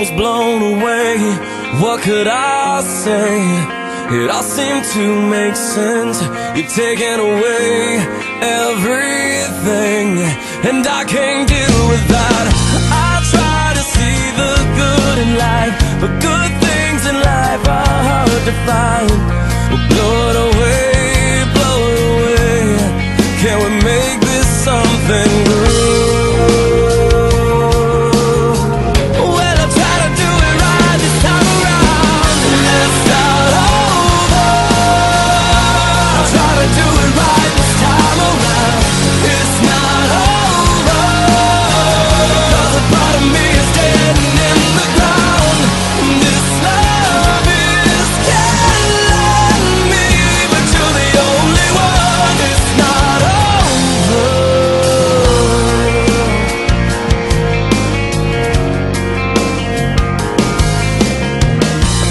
was blown away. What could I say? It all seemed to make sense. You're taking away everything, and I can't deal with that. I try to see the good in life, but good things in life are hard to find. Blow it away, blow it away. Can we make this something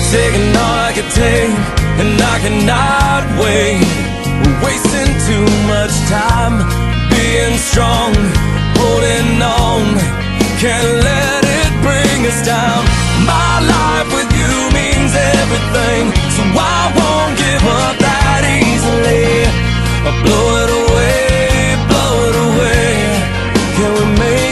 taking all I can take, and I cannot wait. We're wasting too much time being strong, holding on. Can't let it bring us down. My life with you means everything, so I won't give up that easily. I'll blow it away, blow it away. Can we make